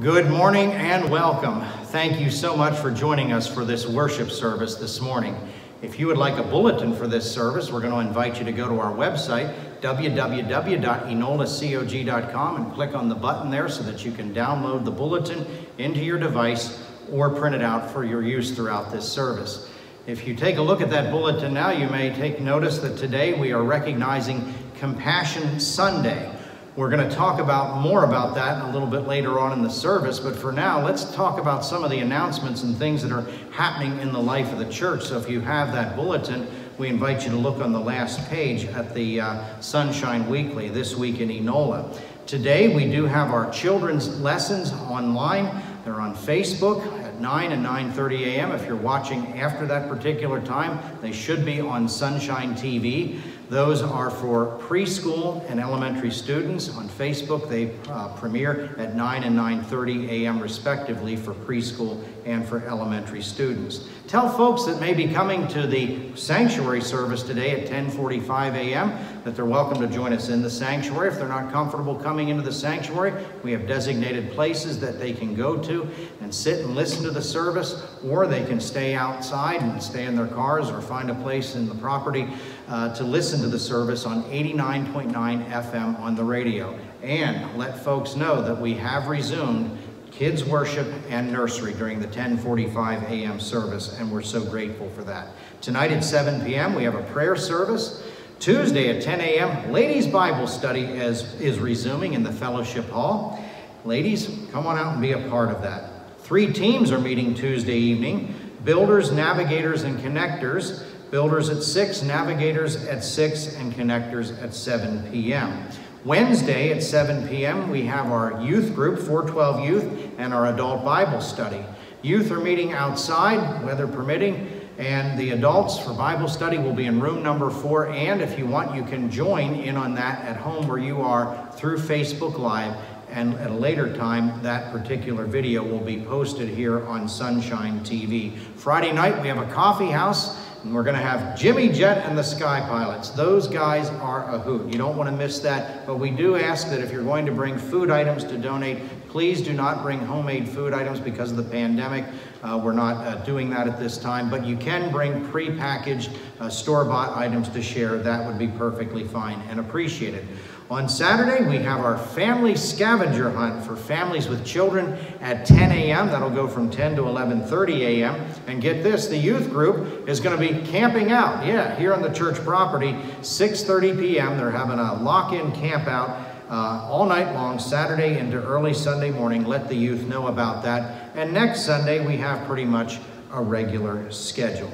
Good morning and welcome. Thank you so much for joining us for this worship service this morning. If you would like a bulletin for this service, we're going to invite you to go to our website, www.enolacog.com, and click on the button there so that you can download the bulletin into your device or print it out for your use throughout this service. If you take a look at that bulletin now, you may take notice that today we are recognizing Compassion Sunday. We're going to talk about more about that a little bit later on in the service, but for now, let's talk about some of the announcements and things that are happening in the life of the church. So if you have that bulletin, we invite you to look on the last page at the uh, Sonshine Weekly this week in Enola. Today, we do have our children's lessons online. They're on Facebook at 9 and 9.30 a.m. If you're watching after that particular time, they should be on Sonshine TV. Those are for preschool and elementary students. On Facebook, they uh, premiere at 9 and 9.30 a.m. respectively for preschool and for elementary students. Tell folks that may be coming to the sanctuary service today at 10.45 a.m. that they're welcome to join us in the sanctuary. If they're not comfortable coming into the sanctuary, we have designated places that they can go to and sit and listen to the service, or they can stay outside and stay in their cars or find a place in the property uh, to listen to the service on 89.9 FM on the radio. And let folks know that we have resumed kids worship and nursery during the 1045 a.m. service, and we're so grateful for that. Tonight at 7 p.m., we have a prayer service. Tuesday at 10 a.m., ladies' Bible study is, is resuming in the fellowship hall. Ladies, come on out and be a part of that. Three teams are meeting Tuesday evening builders, navigators, and connectors. Builders at 6, Navigators at 6, and Connectors at 7 p.m. Wednesday at 7 p.m., we have our youth group, 412 Youth, and our adult Bible study. Youth are meeting outside, weather permitting, and the adults for Bible study will be in room number four. And if you want, you can join in on that at home where you are through Facebook Live. And at a later time, that particular video will be posted here on Sonshine TV. Friday night, we have a coffee house. And we're going to have Jimmy Jet and the Sky Pilots. Those guys are a hoot. You don't want to miss that. But we do ask that if you're going to bring food items to donate, please do not bring homemade food items because of the pandemic. Uh, we're not uh, doing that at this time. But you can bring pre-packaged uh, store-bought items to share. That would be perfectly fine and appreciated. On Saturday, we have our family scavenger hunt for families with children at 10 a.m. That'll go from 10 to 11.30 a.m. And get this, the youth group is going to be camping out. Yeah, here on the church property, 6.30 p.m. They're having a lock-in camp out uh, all night long, Saturday into early Sunday morning. Let the youth know about that. And next Sunday, we have pretty much a regular schedule.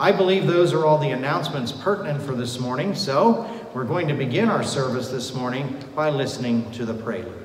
I believe those are all the announcements pertinent for this morning. So we're going to begin our service this morning by listening to the prelude.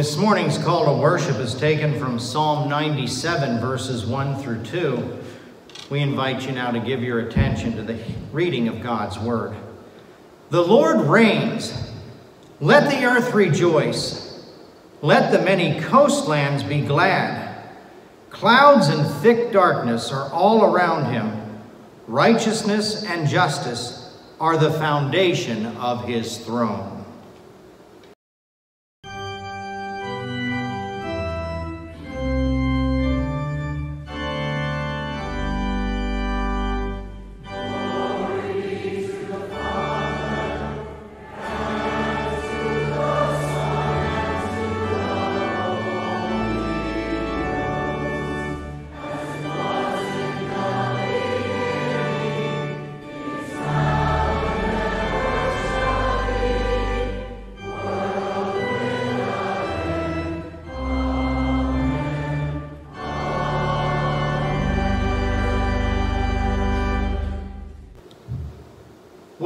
This morning's call to worship is taken from Psalm 97, verses 1 through 2. We invite you now to give your attention to the reading of God's Word. The Lord reigns. Let the earth rejoice. Let the many coastlands be glad. Clouds and thick darkness are all around him. Righteousness and justice are the foundation of his throne.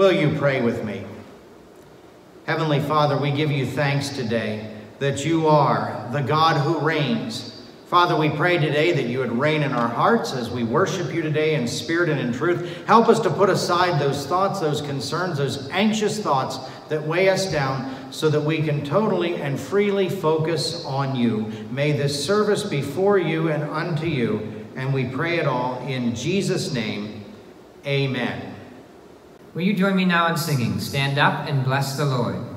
Will you pray with me? Heavenly Father, we give you thanks today that you are the God who reigns Father, we pray today that you would reign in our hearts as we worship you today in spirit and in truth. Help us to put aside those thoughts, those concerns, those anxious thoughts that weigh us down so that we can totally and freely focus on you. May this service be for you and unto you. And we pray it all in Jesus' name. Amen. Will you join me now in singing, Stand Up and Bless the Lord?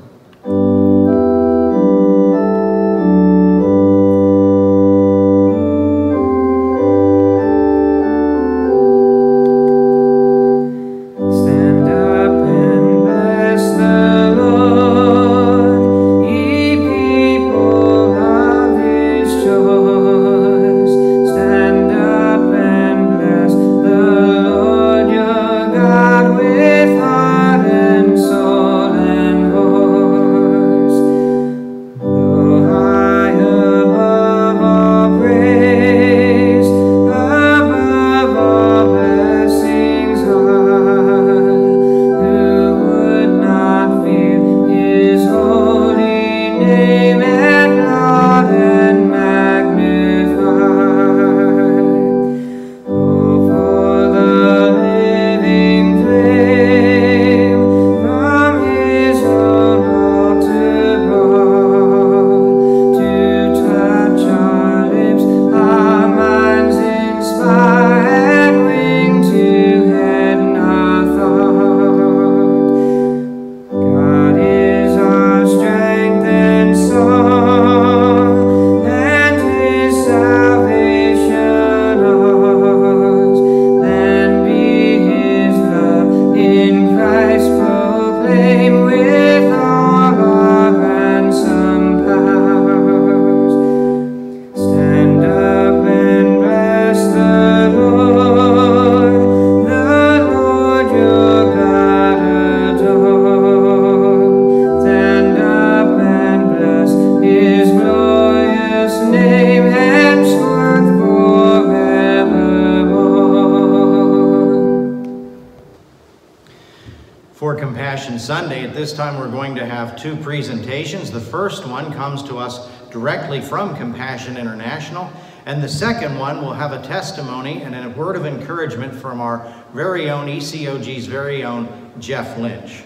From Compassion International, and the second one will have a testimony and a word of encouragement from our very own ECOG's very own Jeff Lynch.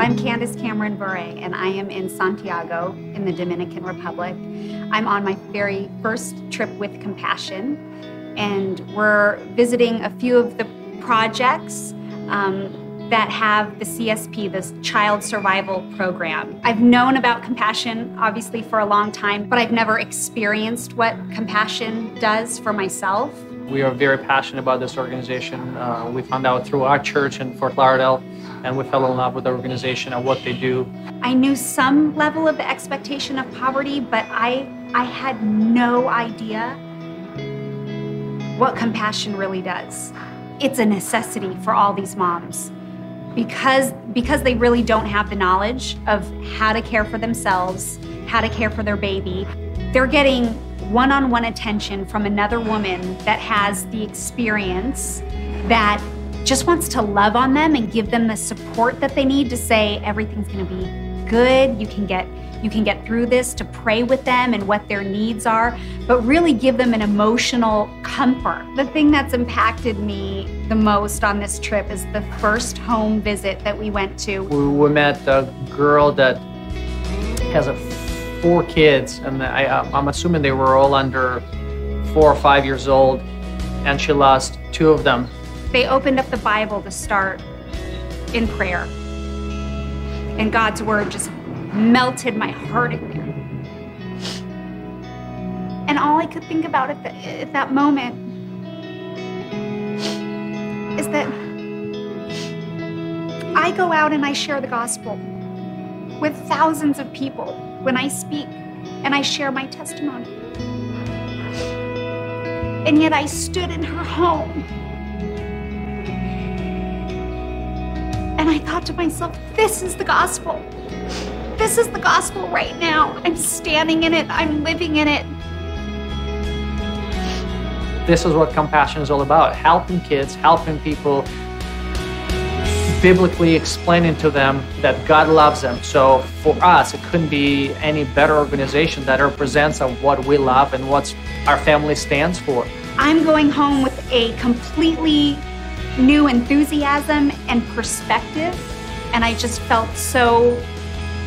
I'm Candace Cameron Bure, and I am in Santiago in the Dominican Republic. I'm on my very first trip with Compassion, and we're visiting a few of the projects um, that have the CSP, this Child Survival Program. I've known about Compassion, obviously, for a long time, but I've never experienced what Compassion does for myself. We are very passionate about this organization. Uh, we found out through our church in Fort Lauderdale and we fell in love with the organization and what they do. I knew some level of the expectation of poverty, but I, I had no idea what compassion really does. It's a necessity for all these moms because, because they really don't have the knowledge of how to care for themselves, how to care for their baby. They're getting one on one attention from another woman that has the experience that just wants to love on them and give them the support that they need to say everything's going to be good. You can get you can get through this to pray with them and what their needs are, but really give them an emotional comfort. The thing that's impacted me the most on this trip is the first home visit that we went to. We met a girl that has a four kids, and I, uh, I'm assuming they were all under four or five years old, and she lost two of them they opened up the Bible to start in prayer. And God's word just melted my heart in there. And all I could think about at, the, at that moment is that I go out and I share the gospel with thousands of people when I speak and I share my testimony. And yet I stood in her home And I thought to myself, this is the gospel. This is the gospel right now. I'm standing in it, I'm living in it. This is what compassion is all about helping kids, helping people, biblically explaining to them that God loves them. So for us, it couldn't be any better organization that represents what we love and what our family stands for. I'm going home with a completely new enthusiasm and perspective. And I just felt so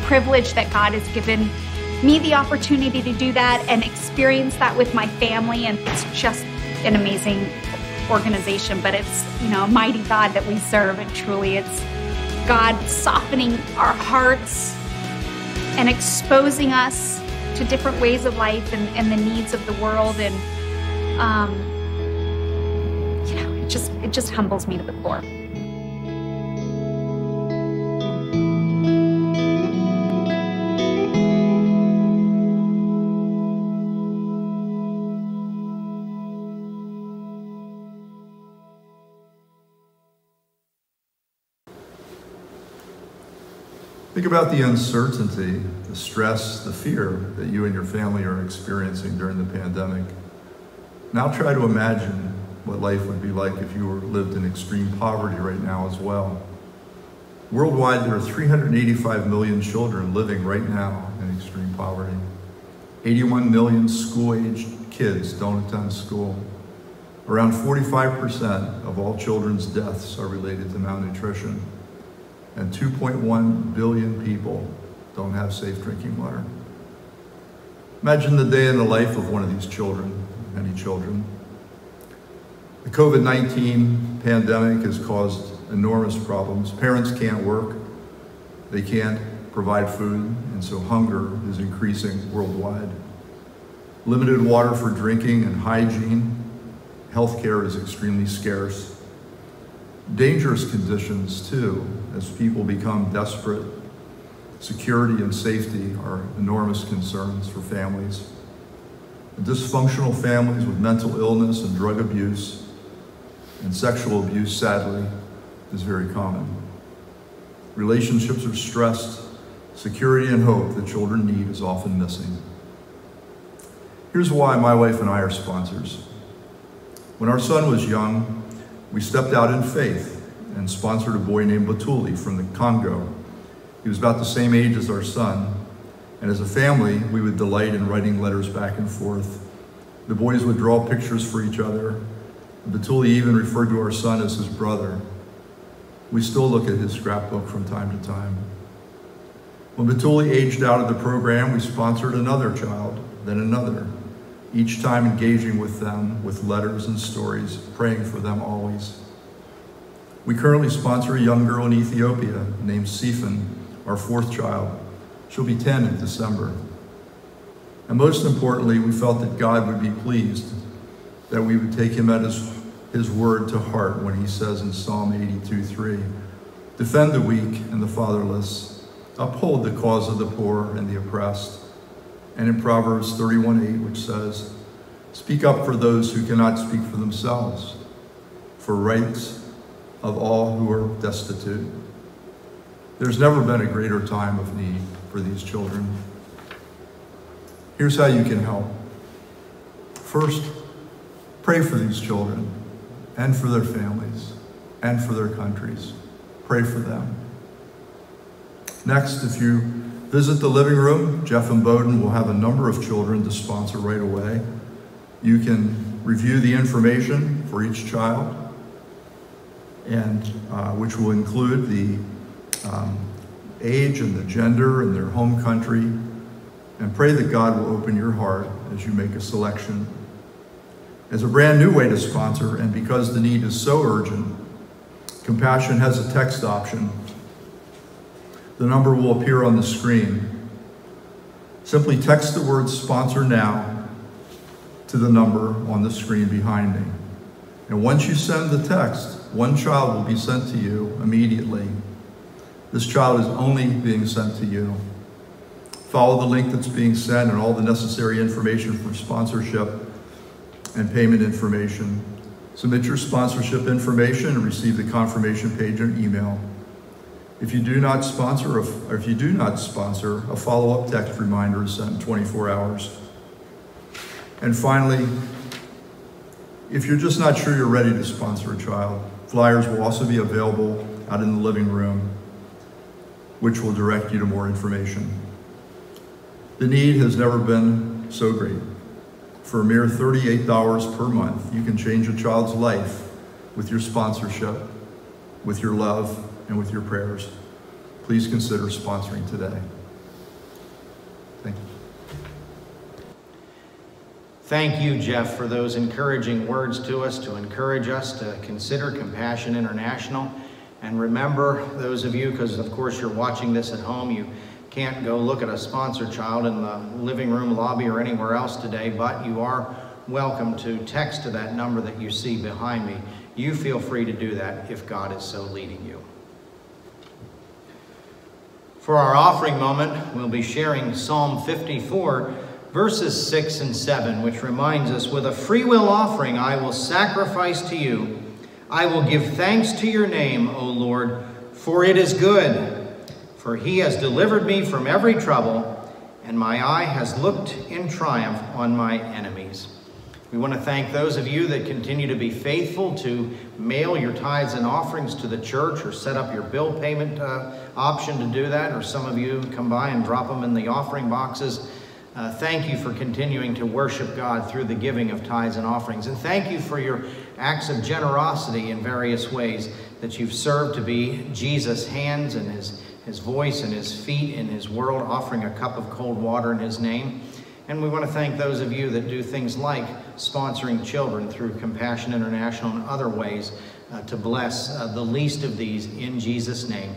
privileged that God has given me the opportunity to do that and experience that with my family. And it's just an amazing organization, but it's, you know, a mighty God that we serve. And truly, it's God softening our hearts and exposing us to different ways of life and, and the needs of the world. And, um, you know, it just, it just humbles me to the core. Think about the uncertainty, the stress, the fear that you and your family are experiencing during the pandemic. Now try to imagine what life would be like if you were lived in extreme poverty right now as well. Worldwide, there are 385 million children living right now in extreme poverty. 81 million school-aged kids don't attend school. Around 45% of all children's deaths are related to malnutrition and 2.1 billion people don't have safe drinking water. Imagine the day in the life of one of these children, any children. The COVID-19 pandemic has caused enormous problems. Parents can't work, they can't provide food, and so hunger is increasing worldwide. Limited water for drinking and hygiene, healthcare is extremely scarce. Dangerous conditions too, as people become desperate. Security and safety are enormous concerns for families. Dysfunctional families with mental illness and drug abuse and sexual abuse, sadly, is very common. Relationships are stressed. Security and hope that children need is often missing. Here's why my wife and I are sponsors. When our son was young, we stepped out in faith and sponsored a boy named Batuli from the Congo. He was about the same age as our son, and as a family, we would delight in writing letters back and forth. The boys would draw pictures for each other. Batuli even referred to our son as his brother. We still look at his scrapbook from time to time. When Batuli aged out of the program, we sponsored another child, then another, each time engaging with them with letters and stories, praying for them always. We currently sponsor a young girl in Ethiopia named Sifan, our fourth child. She'll be 10 in December. And most importantly, we felt that God would be pleased that we would take him at his, his word to heart when he says in Psalm 82:3, Defend the weak and the fatherless, uphold the cause of the poor and the oppressed. And in Proverbs 31:8, which says, Speak up for those who cannot speak for themselves, for rights of all who are destitute. There's never been a greater time of need for these children. Here's how you can help. First, pray for these children and for their families and for their countries. Pray for them. Next, if you visit the living room, Jeff and Bowden will have a number of children to sponsor right away. You can review the information for each child and uh, which will include the um, age and the gender and their home country. And pray that God will open your heart as you make a selection. As a brand new way to sponsor, and because the need is so urgent, Compassion has a text option. The number will appear on the screen. Simply text the word sponsor now to the number on the screen behind me. And once you send the text, one child will be sent to you immediately. This child is only being sent to you. Follow the link that's being sent and all the necessary information for sponsorship and payment information. Submit your sponsorship information and receive the confirmation page or email. If you do not sponsor, a, or if you do not sponsor, a follow-up text reminder is sent in 24 hours. And finally, if you're just not sure you're ready to sponsor a child, flyers will also be available out in the living room, which will direct you to more information. The need has never been so great. For a mere $38 per month, you can change a child's life with your sponsorship, with your love, and with your prayers. Please consider sponsoring today. Thank you. Thank you, Jeff, for those encouraging words to us, to encourage us to consider Compassion International. And remember, those of you, because of course you're watching this at home, you can't go look at a sponsor child in the living room lobby or anywhere else today, but you are welcome to text to that number that you see behind me. You feel free to do that if God is so leading you. For our offering moment, we'll be sharing Psalm 54, verses 6 and 7, which reminds us, With a freewill offering I will sacrifice to you. I will give thanks to your name, O Lord, for it is good. For he has delivered me from every trouble, and my eye has looked in triumph on my enemies. We want to thank those of you that continue to be faithful to mail your tithes and offerings to the church or set up your bill payment uh, option to do that, or some of you come by and drop them in the offering boxes. Uh, thank you for continuing to worship God through the giving of tithes and offerings. And thank you for your acts of generosity in various ways that you've served to be Jesus' hands and his, his voice and his feet in his world, offering a cup of cold water in his name. And we want to thank those of you that do things like sponsoring children through Compassion International and other ways uh, to bless uh, the least of these in Jesus' name.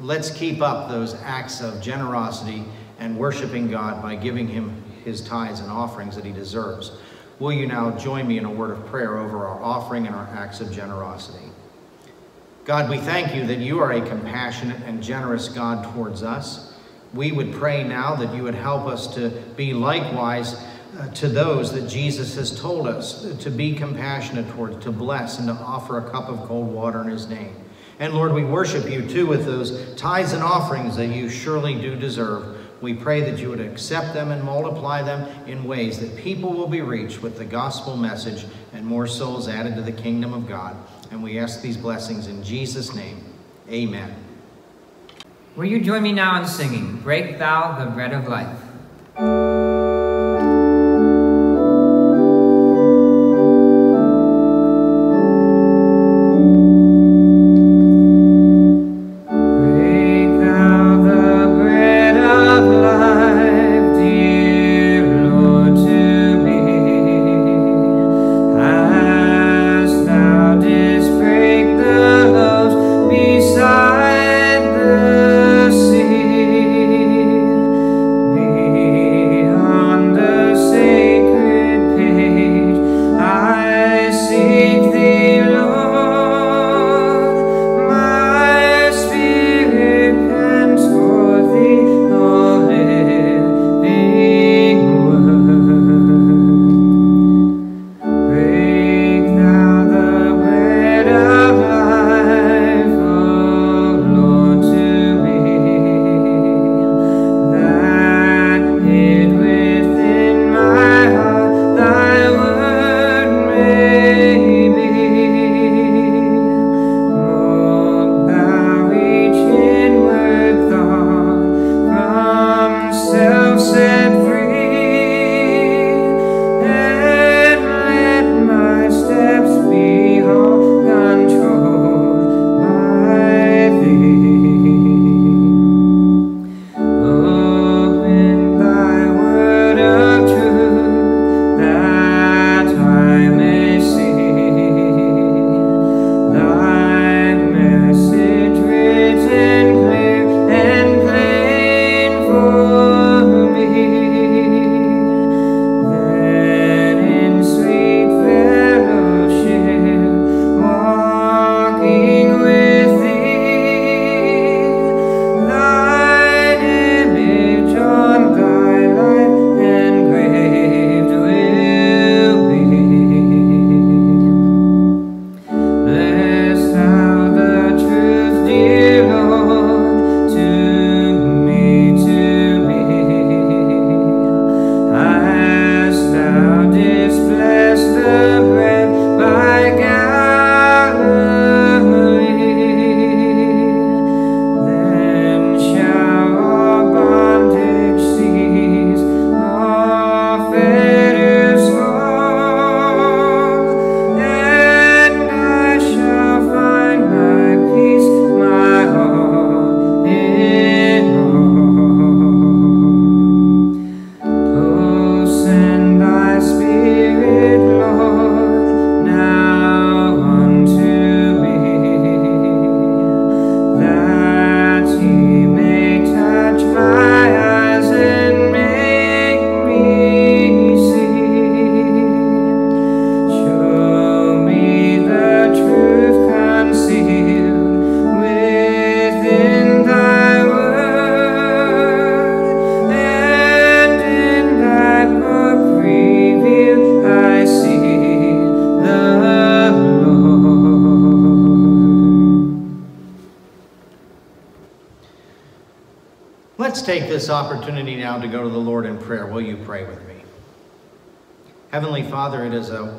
Let's keep up those acts of generosity and worshiping God by giving him his tithes and offerings that he deserves. Will you now join me in a word of prayer over our offering and our acts of generosity? God, we thank you that you are a compassionate and generous God towards us. We would pray now that you would help us to be likewise uh, to those that Jesus has told us to be compassionate towards, to bless, and to offer a cup of cold water in his name. And Lord, we worship you too with those tithes and offerings that you surely do deserve. We pray that you would accept them and multiply them in ways that people will be reached with the gospel message and more souls added to the kingdom of God. And we ask these blessings in Jesus' name. Amen. Will you join me now in singing, Break Thou the Bread of Life?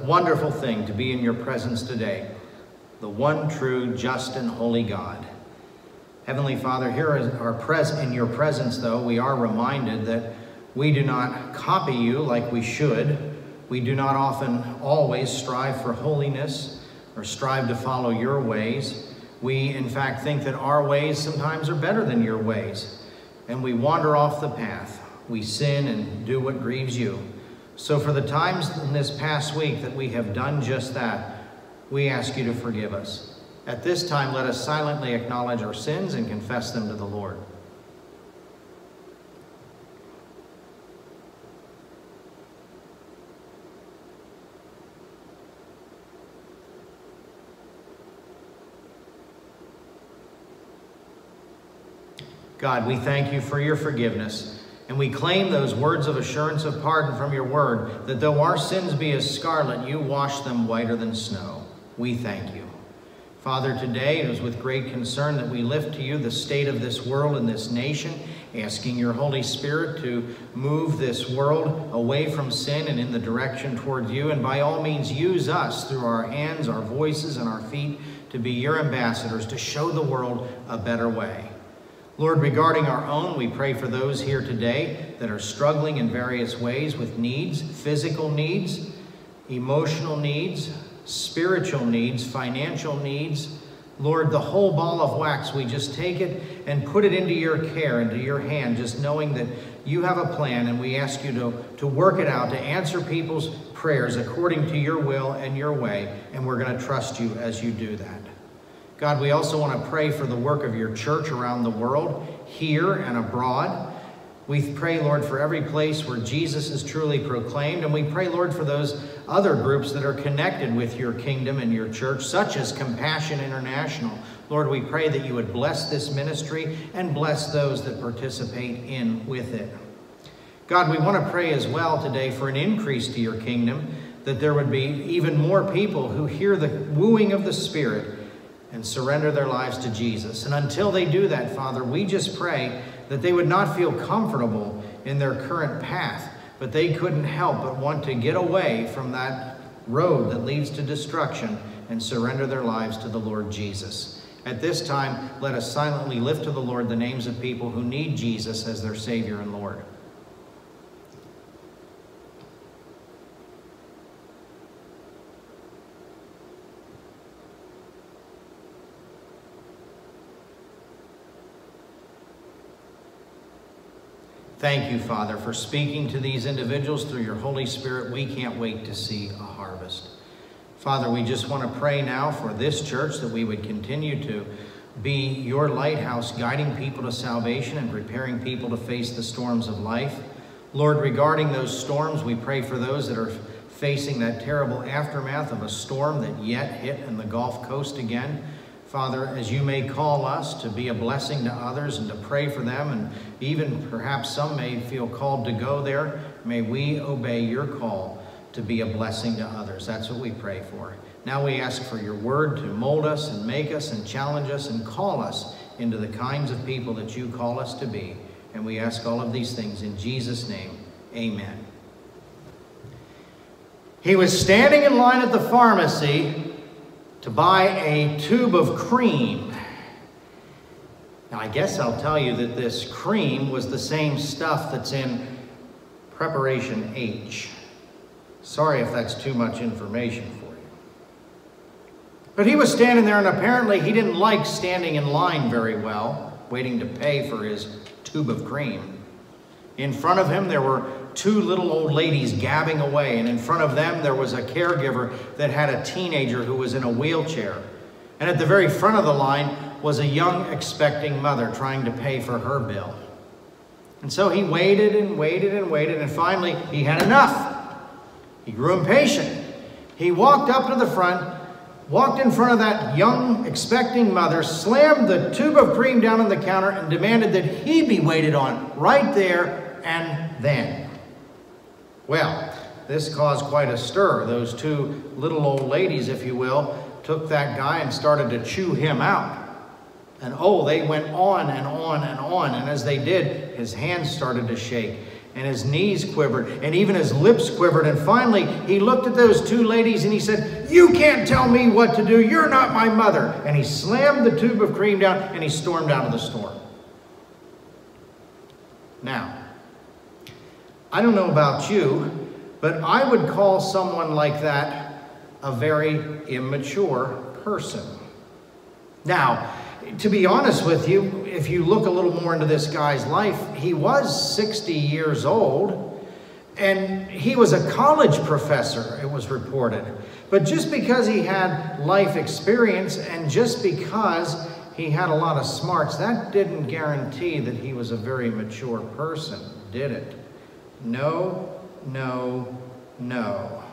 Wonderful thing to be in your presence today, the one true, just, and holy God. Heavenly Father, here is our pres in your presence, though, we are reminded that we do not copy you like we should. We do not often always strive for holiness or strive to follow your ways. We, in fact, think that our ways sometimes are better than your ways, and we wander off the path. We sin and do what grieves you. So for the times in this past week that we have done just that, we ask you to forgive us. At this time, let us silently acknowledge our sins and confess them to the Lord. God, we thank you for your forgiveness. And we claim those words of assurance of pardon from your word, that though our sins be as scarlet, you wash them whiter than snow. We thank you. Father, today it is with great concern that we lift to you the state of this world and this nation, asking your Holy Spirit to move this world away from sin and in the direction towards you, and by all means use us through our hands, our voices, and our feet to be your ambassadors to show the world a better way. Lord, regarding our own, we pray for those here today that are struggling in various ways with needs, physical needs, emotional needs, spiritual needs, financial needs. Lord, the whole ball of wax, we just take it and put it into your care, into your hand, just knowing that you have a plan and we ask you to, to work it out, to answer people's prayers according to your will and your way, and we're going to trust you as you do that. God, we also want to pray for the work of your church around the world, here and abroad. We pray, Lord, for every place where Jesus is truly proclaimed. And we pray, Lord, for those other groups that are connected with your kingdom and your church, such as Compassion International. Lord, we pray that you would bless this ministry and bless those that participate in with it. God, we want to pray as well today for an increase to your kingdom, that there would be even more people who hear the wooing of the Spirit and surrender their lives to Jesus. And until they do that, Father, we just pray that they would not feel comfortable in their current path, but they couldn't help but want to get away from that road that leads to destruction and surrender their lives to the Lord Jesus. At this time, let us silently lift to the Lord the names of people who need Jesus as their Savior and Lord. Thank you, Father, for speaking to these individuals through your Holy Spirit. We can't wait to see a harvest. Father, we just want to pray now for this church that we would continue to be your lighthouse, guiding people to salvation and preparing people to face the storms of life. Lord, regarding those storms, we pray for those that are facing that terrible aftermath of a storm that yet hit in the Gulf Coast again. Father, as you may call us to be a blessing to others and to pray for them, and even perhaps some may feel called to go there, may we obey your call to be a blessing to others. That's what we pray for. Now we ask for your word to mold us and make us and challenge us and call us into the kinds of people that you call us to be. And we ask all of these things in Jesus' name. Amen. He was standing in line at the pharmacy to buy a tube of cream. Now, I guess I'll tell you that this cream was the same stuff that's in preparation H. Sorry if that's too much information for you. But he was standing there, and apparently he didn't like standing in line very well, waiting to pay for his tube of cream. In front of him, there were two little old ladies gabbing away, and in front of them there was a caregiver that had a teenager who was in a wheelchair. And at the very front of the line was a young expecting mother trying to pay for her bill. And so he waited and waited and waited, and finally he had enough. He grew impatient. He walked up to the front, walked in front of that young expecting mother, slammed the tube of cream down on the counter, and demanded that he be waited on right there and then. Well, this caused quite a stir. Those two little old ladies, if you will, took that guy and started to chew him out. And oh, they went on and on and on. And as they did, his hands started to shake and his knees quivered and even his lips quivered. And finally, he looked at those two ladies and he said, You can't tell me what to do. You're not my mother. And he slammed the tube of cream down and he stormed out of the store. Now, I don't know about you, but I would call someone like that a very immature person. Now, to be honest with you, if you look a little more into this guy's life, he was 60 years old and he was a college professor, it was reported. But just because he had life experience and just because he had a lot of smarts, that didn't guarantee that he was a very mature person, did it? No, no, no.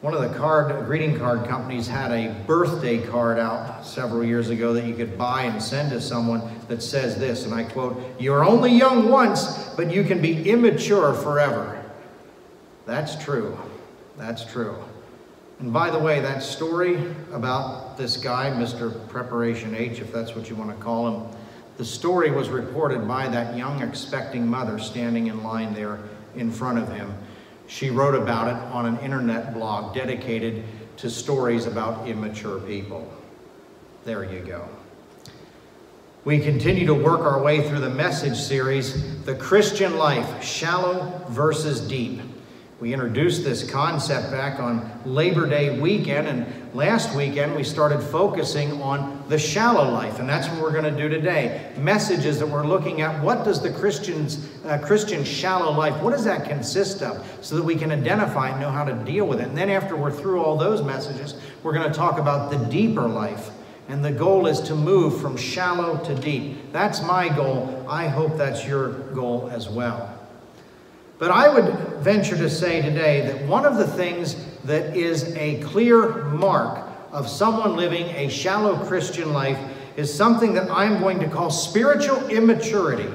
One of the card greeting card companies had a birthday card out several years ago that you could buy and send to someone that says this, and I quote, You're only young once, but you can be immature forever. That's true. That's true. And by the way, that story about this guy, Mr. Preparation H, if that's what you want to call him, the story was reported by that young expecting mother standing in line there in front of him. She wrote about it on an internet blog dedicated to stories about immature people. There you go. We continue to work our way through the message series, The Christian Life Shallow versus Deep. We introduced this concept back on Labor Day weekend, and last weekend we started focusing on the shallow life, and that's what we're going to do today. Messages that we're looking at. What does the Christian's uh, Christian shallow life? What does that consist of, so that we can identify and know how to deal with it. And then after we're through all those messages, we're going to talk about the deeper life. And the goal is to move from shallow to deep. That's my goal. I hope that's your goal as well. But I would venture to say today that one of the things that is a clear mark of someone living a shallow Christian life is something that I'm going to call spiritual immaturity.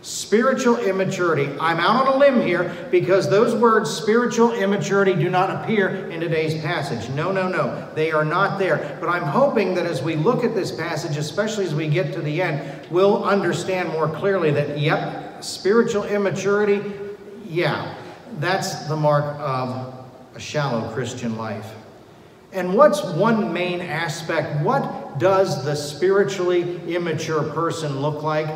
Spiritual immaturity. I'm out on a limb here because those words, spiritual immaturity, do not appear in today's passage. No, no, no. They are not there. But I'm hoping that as we look at this passage, especially as we get to the end, we'll understand more clearly that, yep, spiritual immaturity yeah, that's the mark of a shallow Christian life. And what's one main aspect? What does the spiritually immature person look like?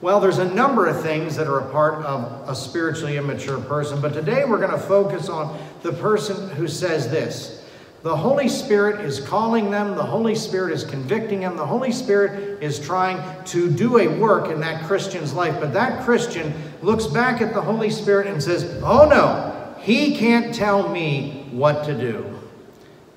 Well, there's a number of things that are a part of a spiritually immature person, but today we're going to focus on the person who says this the Holy Spirit is calling them, the Holy Spirit is convicting them, the Holy Spirit is trying to do a work in that Christian's life. But that Christian looks back at the Holy Spirit and says, Oh no, he can't tell me what to do.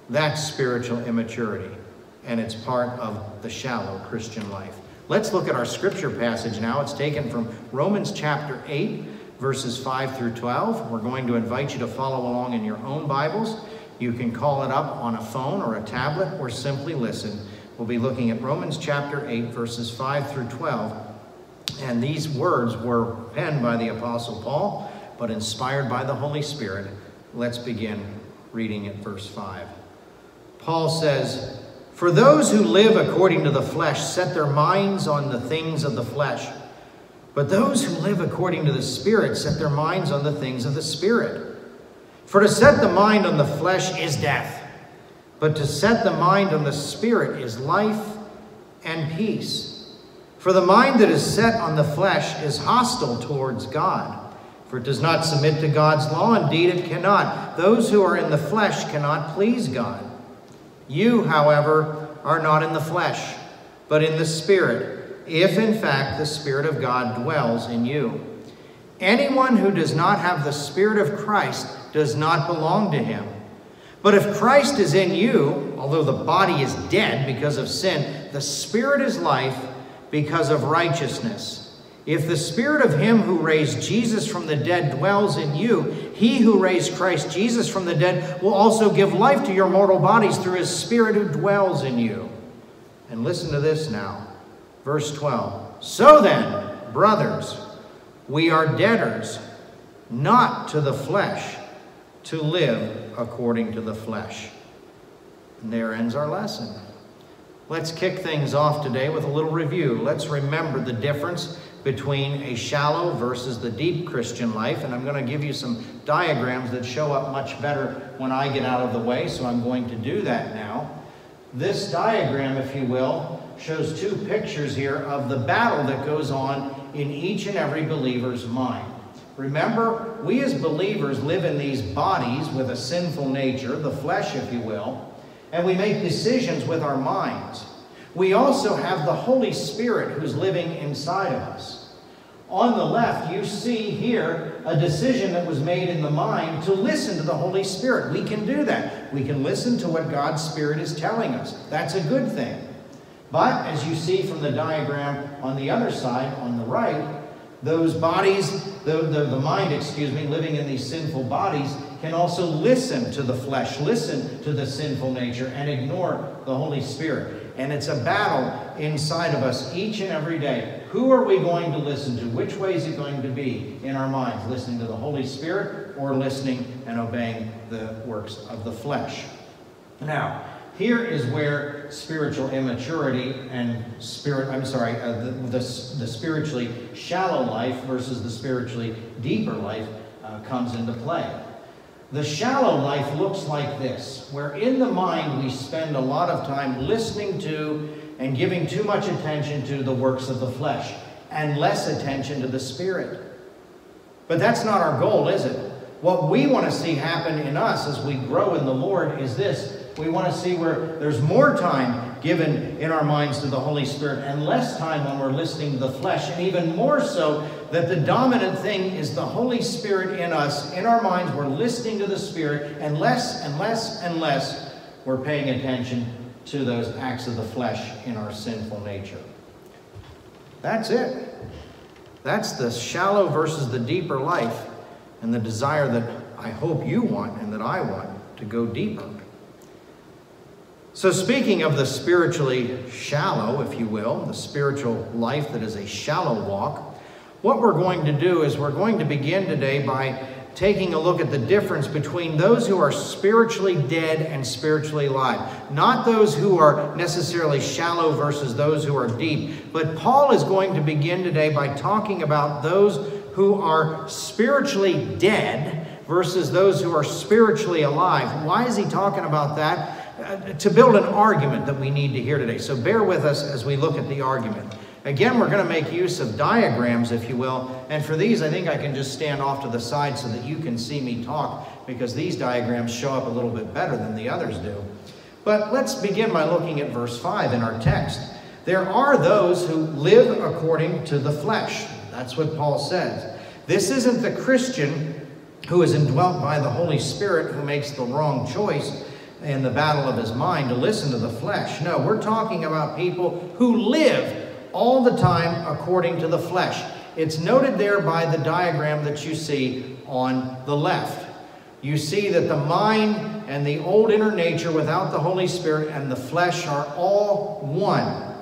That's spiritual immaturity, and it's part of the shallow Christian life. Let's look at our scripture passage now. It's taken from Romans chapter 8, verses 5 through 12. We're going to invite you to follow along in your own Bibles. You can call it up on a phone or a tablet or simply listen. We'll be looking at Romans chapter 8, verses 5 through 12. And these words were penned by the Apostle Paul, but inspired by the Holy Spirit. Let's begin reading at verse 5. Paul says, For those who live according to the flesh set their minds on the things of the flesh. But those who live according to the Spirit set their minds on the things of the Spirit. For to set the mind on the flesh is death, but to set the mind on the Spirit is life and peace. For the mind that is set on the flesh is hostile towards God, for it does not submit to God's law. Indeed, it cannot. Those who are in the flesh cannot please God. You, however, are not in the flesh, but in the Spirit, if in fact the Spirit of God dwells in you. Anyone who does not have the Spirit of Christ does not belong to him. But if Christ is in you, although the body is dead because of sin, the Spirit is life because of righteousness. If the Spirit of him who raised Jesus from the dead dwells in you, he who raised Christ Jesus from the dead will also give life to your mortal bodies through his Spirit who dwells in you. And listen to this now. Verse 12. So then, brothers, we are debtors, not to the flesh to live according to the flesh. And there ends our lesson. Let's kick things off today with a little review. Let's remember the difference between a shallow versus the deep Christian life. And I'm going to give you some diagrams that show up much better when I get out of the way, so I'm going to do that now. This diagram, if you will, shows two pictures here of the battle that goes on in each and every believer's mind. Remember, we as believers live in these bodies with a sinful nature, the flesh, if you will, and we make decisions with our minds. We also have the Holy Spirit who's living inside of us. On the left, you see here a decision that was made in the mind to listen to the Holy Spirit. We can do that. We can listen to what God's Spirit is telling us. That's a good thing. But as you see from the diagram on the other side, on the right, those bodies, the, the, the mind, excuse me, living in these sinful bodies, can also listen to the flesh, listen to the sinful nature, and ignore the Holy Spirit. And it's a battle inside of us each and every day. Who are we going to listen to? Which way is it going to be in our minds? Listening to the Holy Spirit or listening and obeying the works of the flesh? Now, here is where spiritual immaturity and spirit, I'm sorry, uh, the, the, the, spiritually shallow life versus the spiritually deeper life uh, comes into play. The shallow life looks like this, where in the mind we spend a lot of time listening to and giving too much attention to the works of the flesh and less attention to the spirit. But that's not our goal, is it? What we want to see happen in us as we grow in the Lord is this we want to see where there's more time given in our minds to the Holy Spirit and less time when we're listening to the flesh. And even more so, that the dominant thing is the Holy Spirit in us, in our minds. We're listening to the Spirit, and less and less and less we're paying attention to those acts of the flesh in our sinful nature. That's it. That's the shallow versus the deeper life and the desire that I hope you want and that I want to go deeper. So, speaking of the spiritually shallow, if you will, the spiritual life that is a shallow walk, what we're going to do is we're going to begin today by taking a look at the difference between those who are spiritually dead and spiritually alive. Not those who are necessarily shallow versus those who are deep. But Paul is going to begin today by talking about those who are spiritually dead versus those who are spiritually alive. Why is he talking about that? Uh, to build an argument that we need to hear today. So bear with us as we look at the argument. Again, we're going to make use of diagrams, if you will. And for these, I think I can just stand off to the side so that you can see me talk, because these diagrams show up a little bit better than the others do. But let's begin by looking at verse 5 in our text. There are those who live according to the flesh. That's what Paul says. This isn't the Christian who is indwelt by the Holy Spirit who makes the wrong choice in the battle of his mind to listen to the flesh. No, we're talking about people who live all the time according to the flesh. It's noted there by the diagram that you see on the left. You see that the mind and the old inner nature without the Holy Spirit and the flesh are all one,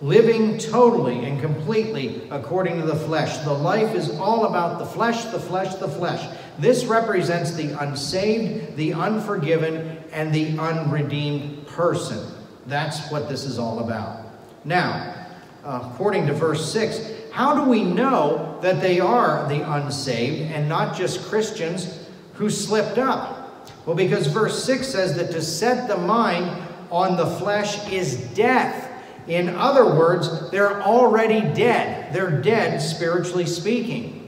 living totally and completely according to the flesh. The life is all about the flesh, the flesh, the flesh. This represents the unsaved, the unforgiven, and the unredeemed person. That's what this is all about. Now, according to verse 6, how do we know that they are the unsaved and not just Christians who slipped up? Well, because verse 6 says that to set the mind on the flesh is death. In other words, they're already dead. They're dead, spiritually speaking.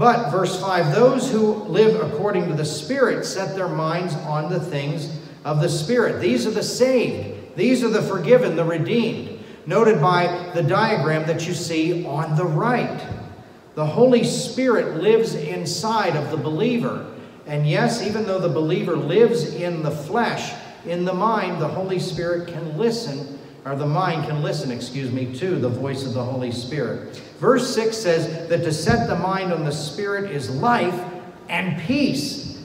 But, verse 5, those who live according to the Spirit set their minds on the things of the Spirit. These are the saved. These are the forgiven, the redeemed. Noted by the diagram that you see on the right. The Holy Spirit lives inside of the believer. And yes, even though the believer lives in the flesh, in the mind, the Holy Spirit can listen or the mind can listen, excuse me, to the voice of the Holy Spirit. Verse 6 says that to set the mind on the Spirit is life and peace.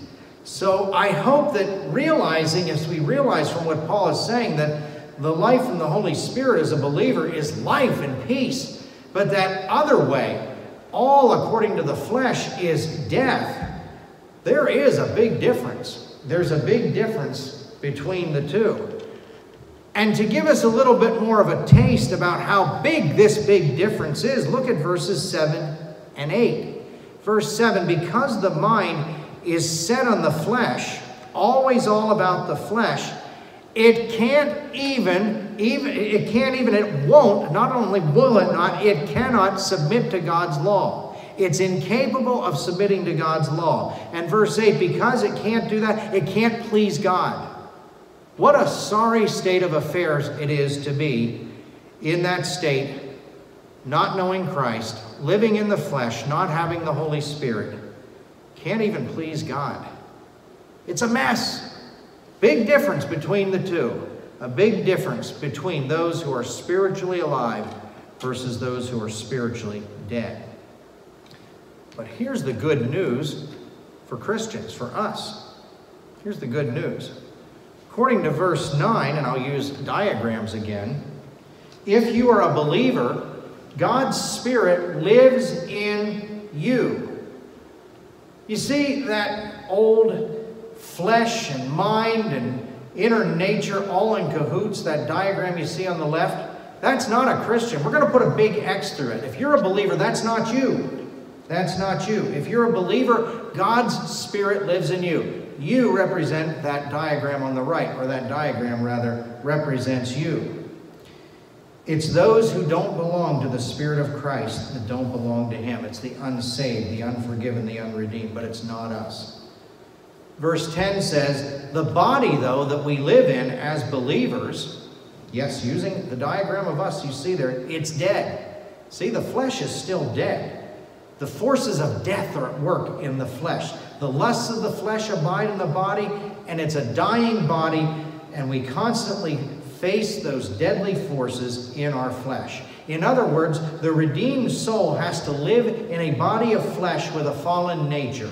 So I hope that realizing, as we realize from what Paul is saying, that the life in the Holy Spirit as a believer is life and peace, but that other way, all according to the flesh, is death. There is a big difference. There's a big difference between the two. And to give us a little bit more of a taste about how big this big difference is, look at verses 7 and 8. Verse 7 Because the mind is set on the flesh, always all about the flesh, it can't even, even, it can't even, it won't, not only will it not, it cannot submit to God's law. It's incapable of submitting to God's law. And verse 8, because it can't do that, it can't please God. What a sorry state of affairs it is to be in that state, not knowing Christ, living in the flesh, not having the Holy Spirit, can't even please God. It's a mess. Big difference between the two. A big difference between those who are spiritually alive versus those who are spiritually dead. But here's the good news for Christians, for us. Here's the good news. According to verse 9, and I'll use diagrams again, if you are a believer, God's Spirit lives in you. You see that old flesh and mind and inner nature all in cahoots, that diagram you see on the left? That's not a Christian. We're going to put a big X through it. If you're a believer, that's not you. That's not you. If you're a believer, God's Spirit lives in you. You represent that diagram on the right, or that diagram rather represents you. It's those who don't belong to the Spirit of Christ that don't belong to Him. It's the unsaved, the unforgiven, the unredeemed, but it's not us. Verse 10 says, The body, though, that we live in as believers, yes, using the diagram of us you see there, it's dead. See, the flesh is still dead. The forces of death are at work in the flesh. The lusts of the flesh abide in the body, and it's a dying body, and we constantly face those deadly forces in our flesh. In other words, the redeemed soul has to live in a body of flesh with a fallen nature.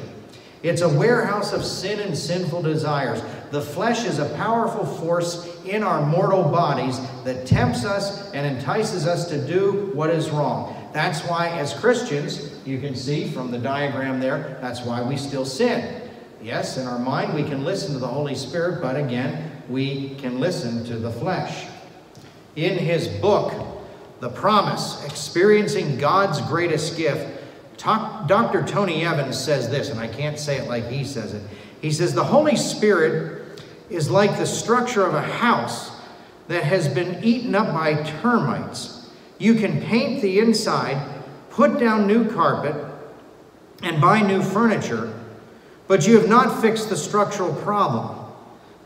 It's a warehouse of sin and sinful desires. The flesh is a powerful force in our mortal bodies that tempts us and entices us to do what is wrong. That's why, as Christians, you can see from the diagram there, that's why we still sin. Yes, in our mind we can listen to the Holy Spirit, but again, we can listen to the flesh. In his book, The Promise Experiencing God's Greatest Gift, Dr. Tony Evans says this, and I can't say it like he says it. He says, The Holy Spirit is like the structure of a house that has been eaten up by termites. You can paint the inside, put down new carpet, and buy new furniture, but you have not fixed the structural problem.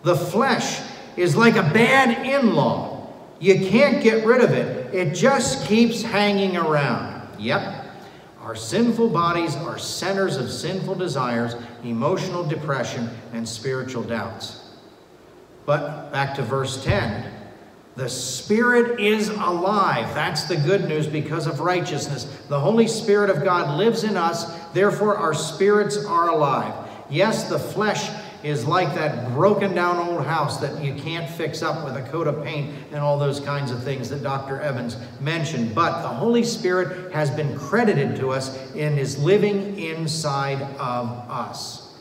The flesh is like a bad in law. You can't get rid of it, it just keeps hanging around. Yep. Our sinful bodies are centers of sinful desires, emotional depression, and spiritual doubts. But back to verse 10 the Spirit is alive. That's the good news because of righteousness. The Holy Spirit of God lives in us, therefore, our spirits are alive. Yes, the flesh is like that broken down old house that you can't fix up with a coat of paint and all those kinds of things that Dr. Evans mentioned. But the Holy Spirit has been credited to us and is living inside of us.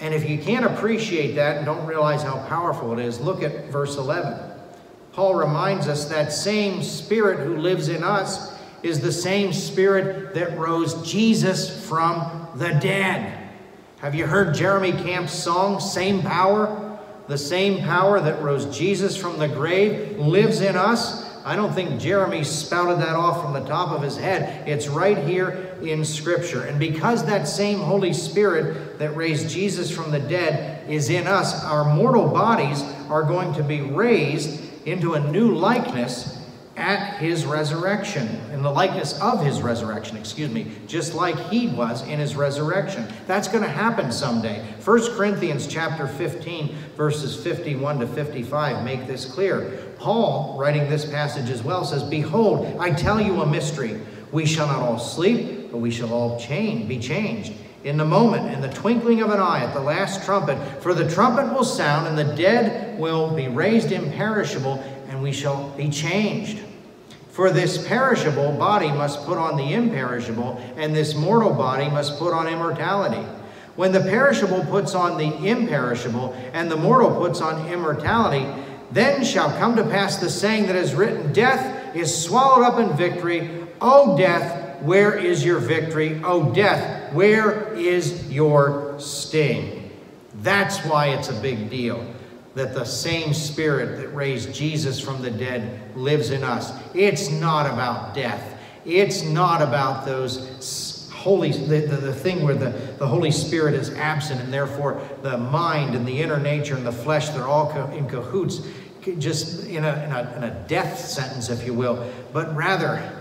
And if you can't appreciate that and don't realize how powerful it is, look at verse 11. Paul reminds us that same Spirit who lives in us is the same Spirit that rose Jesus from the dead. Have you heard Jeremy Camp's song, Same Power? The same power that rose Jesus from the grave lives in us. I don't think Jeremy spouted that off from the top of his head. It's right here in Scripture. And because that same Holy Spirit that raised Jesus from the dead is in us, our mortal bodies are going to be raised into a new likeness at his resurrection, in the likeness of his resurrection, excuse me, just like he was in his resurrection. That's going to happen someday. 1 Corinthians chapter 15, verses 51 to 55 make this clear. Paul, writing this passage as well, says, Behold, I tell you a mystery. We shall not all sleep, but we shall all change, be changed in the moment, in the twinkling of an eye, at the last trumpet. For the trumpet will sound, and the dead will be raised imperishable, and we shall be changed. For this perishable body must put on the imperishable, and this mortal body must put on immortality. When the perishable puts on the imperishable, and the mortal puts on immortality, Then shall come to pass the saying that is written Death is swallowed up in victory. O death, where is your victory? O death, where is your sting? That's why it's a big deal that the same Spirit that raised Jesus from the dead lives in us. It's not about death. It's not about those holy, the, the, the, thing where the, the Holy Spirit is absent and therefore the mind and the inner nature and the flesh, they're all in cahoots, just in a, in a, in a death sentence, if you will. But rather,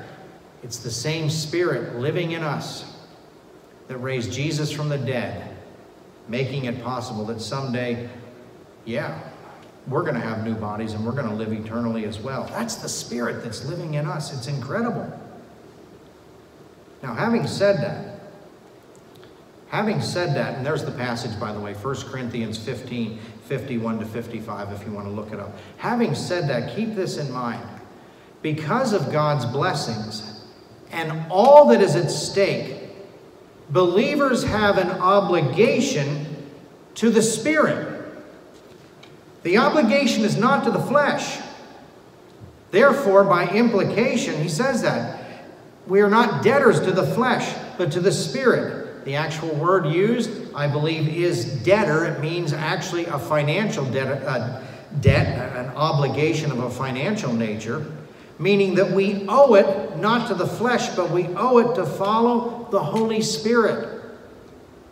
it's the same Spirit living in us that raised Jesus from the dead, making it possible that someday, yeah, we're going to have new bodies and we're going to live eternally as well. That's the Spirit that's living in us. It's incredible. Now, having said that, having said that, and there's the passage, by the way, 1 Corinthians 15, 51 to 55, if you want to look it up. Having said that, keep this in mind. Because of God's blessings and all that is at stake, believers have an obligation to the Spirit. The obligation is not to the flesh. Therefore, by implication, he says that we are not debtors to the flesh, but to the Spirit. The actual word used, I believe, is debtor. It means actually a financial debt, a debt, an obligation of a financial nature, meaning that we owe it not to the flesh, but we owe it to follow the Holy Spirit.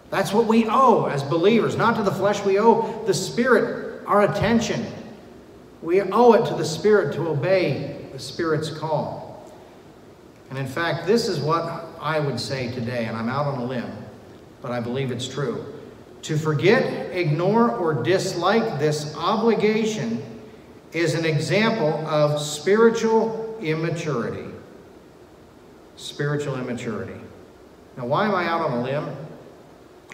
That's what we owe as believers. Not to the flesh, we owe the Spirit our attention. We owe it to the Spirit to obey the Spirit's call. And in fact, this is what I would say today, and I'm out on a limb, but I believe it's true. To forget, ignore, or dislike this obligation is an example of spiritual immaturity. Spiritual immaturity. Now, why am I out on a limb?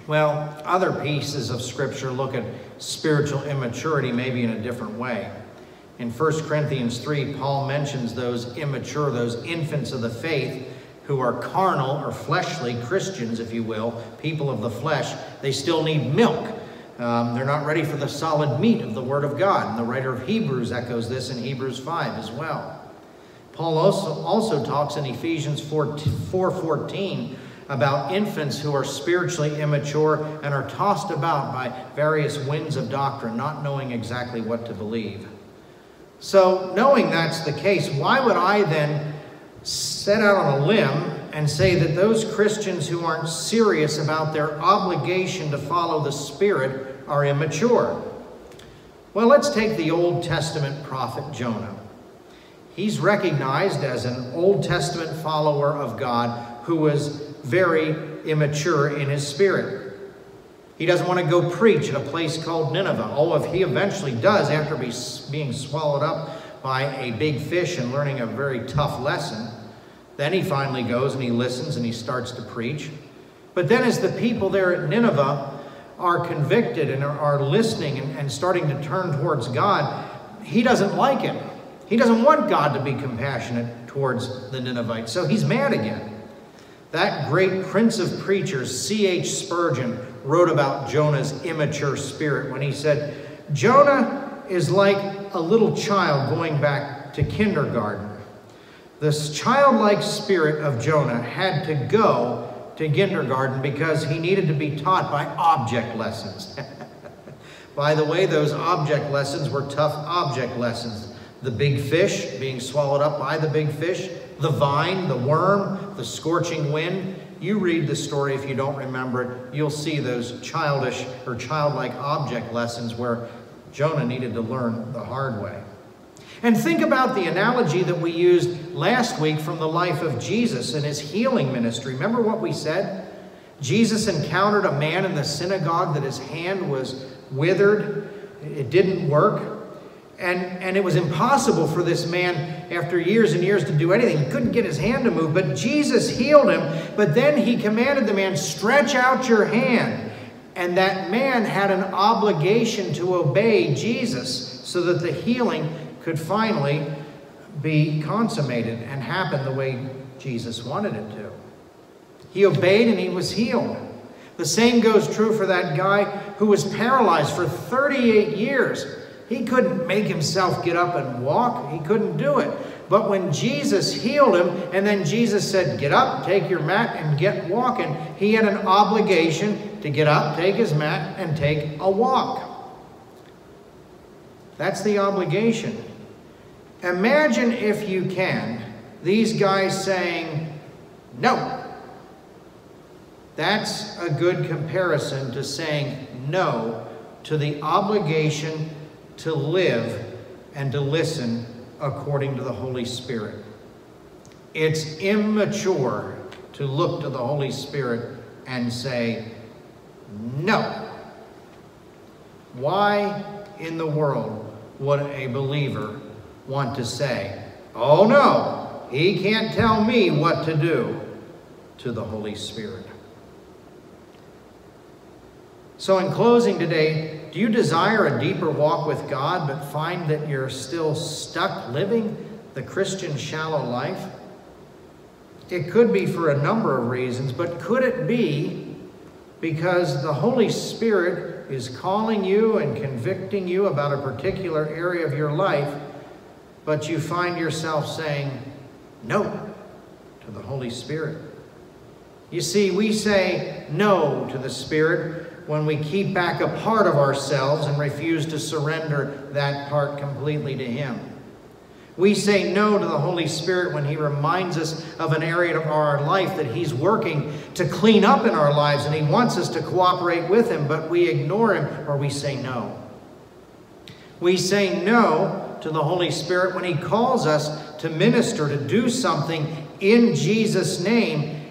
Well, other pieces of Scripture look at spiritual immaturity maybe in a different way. In 1 Corinthians 3, Paul mentions those immature, those infants of the faith who are carnal or fleshly Christians, if you will, people of the flesh. They still need milk. Um, they're not ready for the solid meat of the Word of God. And the writer of Hebrews echoes this in Hebrews 5 as well. Paul also, also talks in Ephesians 4, 4.14 about infants who are spiritually immature and are tossed about by various winds of doctrine, not knowing exactly what to believe. So, knowing that's the case, why would I then set out on a limb and say that those Christians who aren't serious about their obligation to follow the Spirit are immature? Well, let's take the Old Testament prophet Jonah. He's recognized as an Old Testament follower of God who was very immature in his spirit. He doesn't want to go preach at a place called Nineveh. Oh, if he eventually does after be, being swallowed up by a big fish and learning a very tough lesson, then he finally goes and he listens and he starts to preach. But then as the people there at Nineveh are convicted and are, are listening and, and starting to turn towards God, he doesn't like it. He doesn't want God to be compassionate towards the Ninevites, so he's mad again. That great prince of preachers, C.H. Spurgeon, wrote about Jonah's immature spirit when he said, Jonah is like a little child going back to kindergarten. This childlike spirit of Jonah had to go to kindergarten because he needed to be taught by object lessons. by the way, those object lessons were tough object lessons. The big fish being swallowed up by the big fish, the vine, the worm, the scorching wind. You read the story if you don't remember it, you'll see those childish or childlike object lessons where Jonah needed to learn the hard way. And think about the analogy that we used last week from the life of Jesus and his healing ministry. Remember what we said? Jesus encountered a man in the synagogue that his hand was withered, it didn't work. And, and it was impossible for this man, after years and years, to do anything. He couldn't get his hand to move, but Jesus healed him. But then he commanded the man, Stretch out your hand. And that man had an obligation to obey Jesus so that the healing could finally be consummated and happen the way Jesus wanted it to. He obeyed and he was healed. The same goes true for that guy who was paralyzed for 38 years. He couldn't make himself get up and walk, he couldn't do it. But when Jesus healed him, and then Jesus said, Get up, take your mat, and get walking, he had an obligation to get up, take his mat, and take a walk. That's the obligation. Imagine, if you can, these guys saying, No. That's a good comparison to saying no to the obligation to live and to listen according to the Holy Spirit. It's immature to look to the Holy Spirit and say, no. Why in the world would a believer want to say, oh no, he can't tell me what to do to the Holy Spirit? So, in closing today, do you desire a deeper walk with God but find that you're still stuck living the Christian shallow life? It could be for a number of reasons, but could it be because the Holy Spirit is calling you and convicting you about a particular area of your life, but you find yourself saying no to the Holy Spirit? You see, we say no to the Spirit when we keep back a part of ourselves and refuse to surrender that part completely to Him. We say no to the Holy Spirit when He reminds us of an area of our life that He's working to clean up in our lives and He wants us to cooperate with Him, but we ignore Him or we say no. We say no to the Holy Spirit when He calls us to minister, to do something in Jesus' name,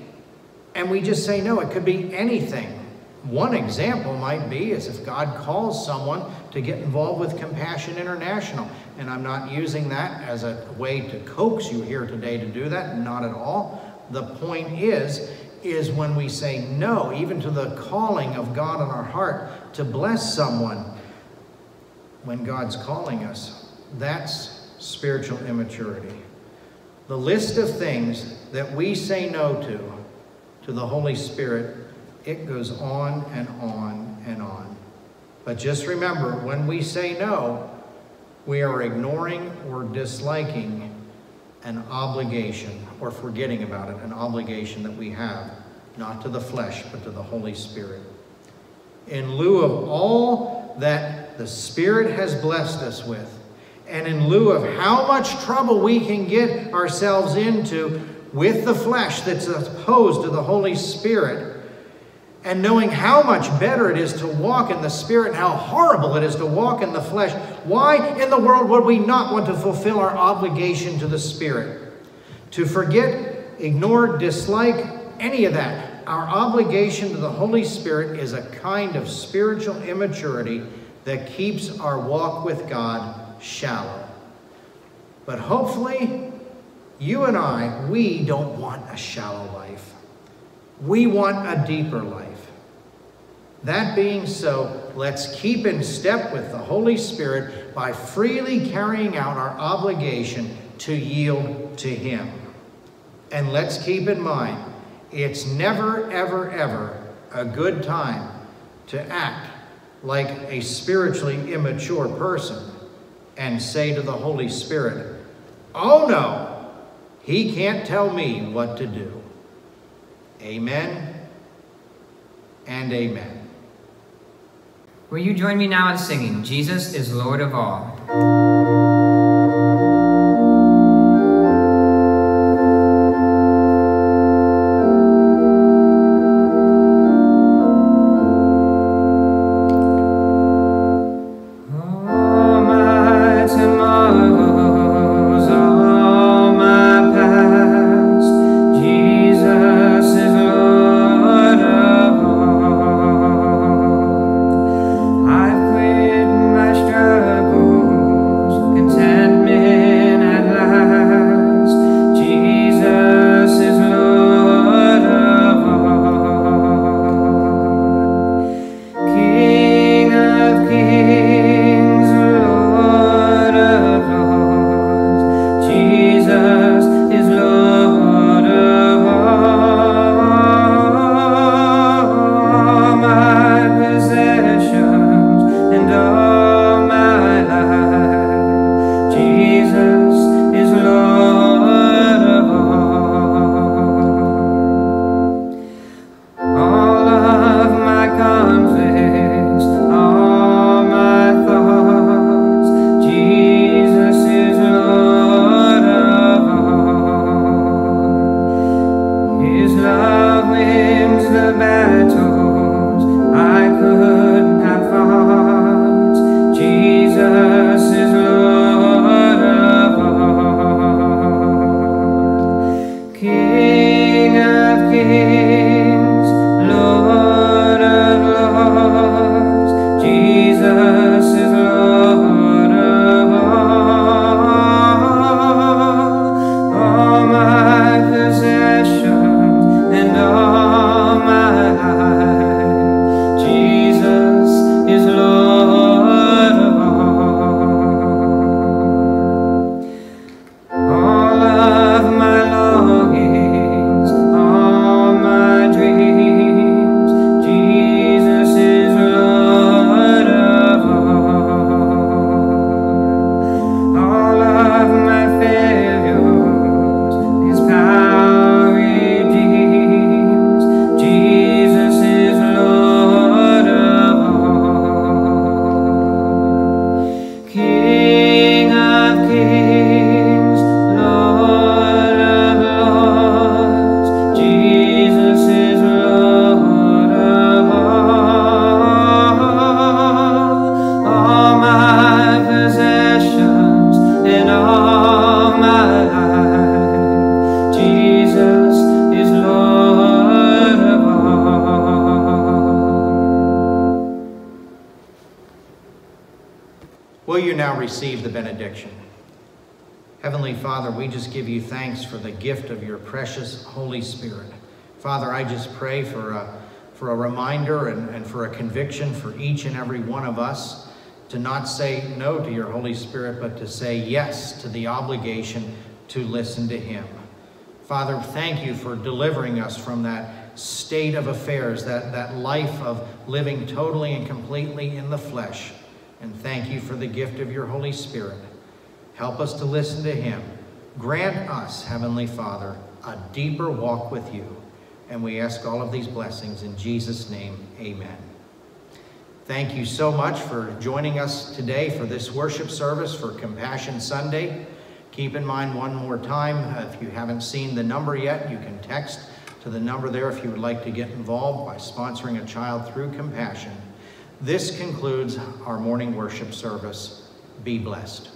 and we just say no. It could be anything. One example might be is if God calls someone to get involved with Compassion International. And I'm not using that as a way to coax you here today to do that, not at all. The point is, is when we say no, even to the calling of God in our heart to bless someone when God's calling us, that's spiritual immaturity. The list of things that we say no to, to the Holy Spirit, it goes on and on and on. But just remember, when we say no, we are ignoring or disliking an obligation or forgetting about it, an obligation that we have, not to the flesh, but to the Holy Spirit. In lieu of all that the Spirit has blessed us with, and in lieu of how much trouble we can get ourselves into with the flesh that's opposed to the Holy Spirit, and knowing how much better it is to walk in the Spirit and how horrible it is to walk in the flesh, why in the world would we not want to fulfill our obligation to the Spirit? To forget, ignore, dislike, any of that. Our obligation to the Holy Spirit is a kind of spiritual immaturity that keeps our walk with God shallow. But hopefully, you and I, we don't want a shallow life. We want a deeper life. That being so, let's keep in step with the Holy Spirit by freely carrying out our obligation to yield to Him. And let's keep in mind, it's never, ever, ever a good time to act like a spiritually immature person and say to the Holy Spirit, Oh no, He can't tell me what to do. Amen and amen. Will you join me now in singing, Jesus is Lord of all? Conviction for each and every one of us to not say no to your Holy Spirit, but to say yes to the obligation to listen to him. Father, thank you for delivering us from that state of affairs, that, that life of living totally and completely in the flesh. And thank you for the gift of your Holy Spirit. Help us to listen to him. Grant us, Heavenly Father, a deeper walk with you. And we ask all of these blessings in Jesus' name, amen. Thank you so much for joining us today for this worship service for Compassion Sunday. Keep in mind one more time, uh, if you haven't seen the number yet, you can text to the number there if you would like to get involved by sponsoring a child through Compassion. This concludes our morning worship service. Be blessed.